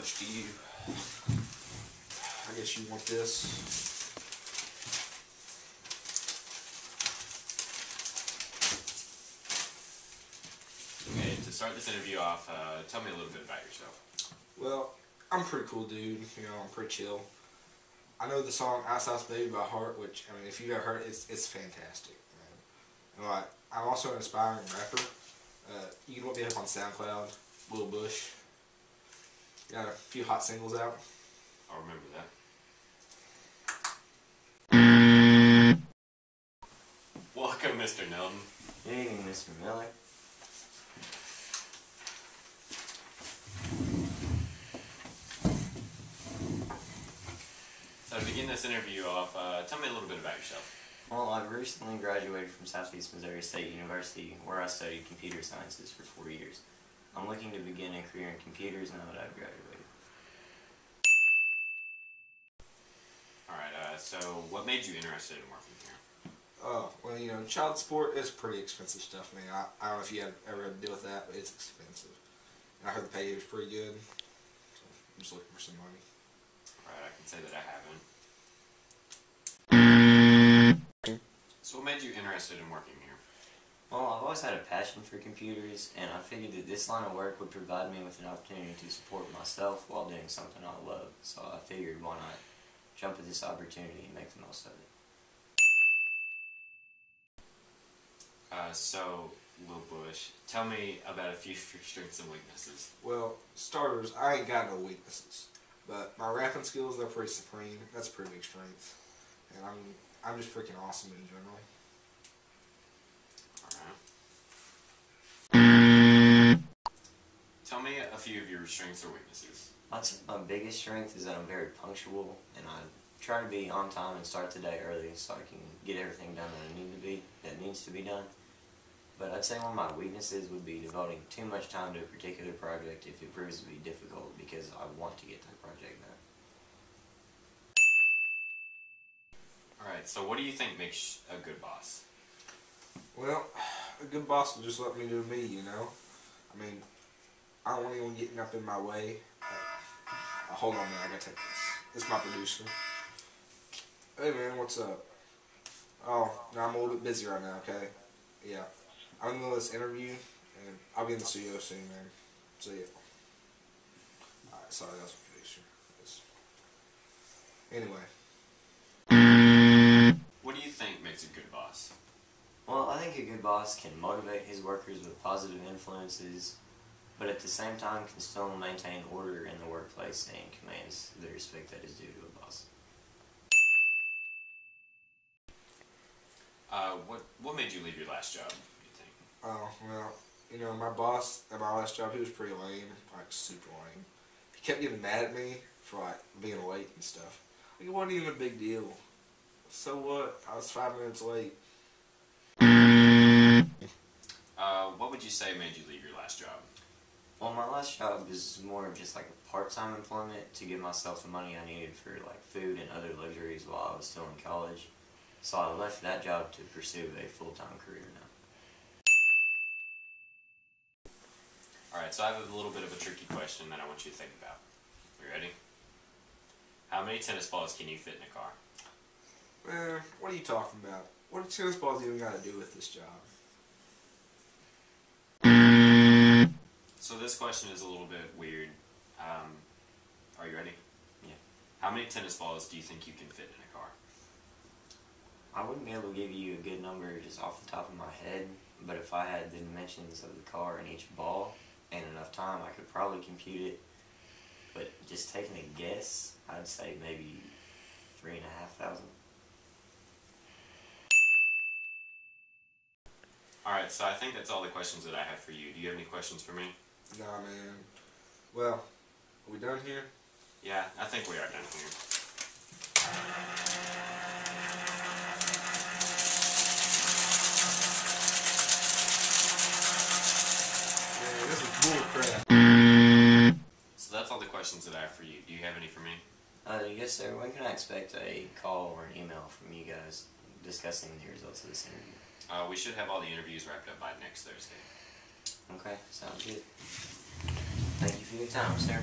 Bush to you. I guess you want this. Okay, to start this interview off, uh, tell me a little bit about yourself. Well, I'm a pretty cool dude. You know, I'm pretty chill. I know the song "Outside's Baby" by Heart, which I mean, if you've ever heard it, it's it's fantastic. Man. And, like, I'm also an aspiring rapper. Uh, you can look me up on SoundCloud, Lil Bush. Got a few hot singles out. I'll remember that. Welcome, Mr. Nelton. Good evening, Mr. Miller. So to begin this interview off, uh, tell me a little bit about yourself. Well, I've recently graduated from Southeast Missouri State University, where I studied computer sciences for four years. I'm looking to begin a career in computers now that I've graduated. Alright, uh, so what made you interested in working here? Oh, well, you know, child support is pretty expensive stuff, man. I, I don't know if you had ever had to deal with that, but it's expensive. And I heard the pay was pretty good. So I'm just looking for some money. Alright, I can say that I haven't. So what made you interested in working here? Well, I've always had a passion for computers, and I figured that this line of work would provide me with an opportunity to support myself while doing something I love. So I figured, why not jump at this opportunity and make the most of it. Uh, so, Lil Bush, tell me about a few of your strengths and weaknesses. Well, starters, I ain't got no weaknesses. But my rapping skills, they're pretty supreme. That's a pretty big strength. And I'm I'm just freaking awesome in general. Alright. Tell me a few of your strengths or weaknesses. I'd my biggest strength is that I'm very punctual, and I try to be on time and start the day early so I can get everything done that I need to be that needs to be done. But I'd say one of my weaknesses would be devoting too much time to a particular project if it proves to be difficult because I want to get that project done. Alright, so what do you think makes a good boss? Well, a good boss will just let me do me, you know? I mean, I don't want anyone getting up in my way. Uh, hold on, man, I gotta take this. It's my producer. Hey, man, what's up? Oh, no, I'm a little bit busy right now, okay? Yeah. I'm in the middle of this interview, and I'll be in the studio soon, man. See ya. Alright, sorry, that was my producer. Yes. Anyway. What do you think makes a good boss? Well, I think a good boss can motivate his workers with positive influences, but at the same time can still maintain order in the workplace and commands the respect that is due to a boss. Uh, what what made you leave your last job? You think? Oh, well, you know, my boss at my last job, he was pretty lame, like super lame. He kept getting mad at me for like being late and stuff. Like, it wasn't even a big deal. So what? I was five minutes late. Uh, what would you say made you leave your last job? Well, my last job was more of just like a part-time employment to give myself the money I needed for like food and other luxuries while I was still in college. So I left that job to pursue a full-time career now. Alright, so I have a little bit of a tricky question that I want you to think about. You ready? How many tennis balls can you fit in a car? Man, what are you talking about? What do tennis balls even got to do with this job? So this question is a little bit weird. Um, are you ready? Yeah. How many tennis balls do you think you can fit in a car? I wouldn't be able to give you a good number just off the top of my head, but if I had the dimensions of the car and each ball and enough time, I could probably compute it. But just taking a guess, I'd say maybe three and a half thousand. Alright, so I think that's all the questions that I have for you. Do you have any questions for me? Nah, man. Well, are we done here? Yeah, I think we are done here. Man, this is bull crap. So that's all the questions that I have for you. Do you have any for me? Uh, yes, sir. When can I expect a call or an email from you guys discussing the results of this interview? Uh, we should have all the interviews wrapped up by next Thursday. Okay, sounds good. Thank you for your time, sir.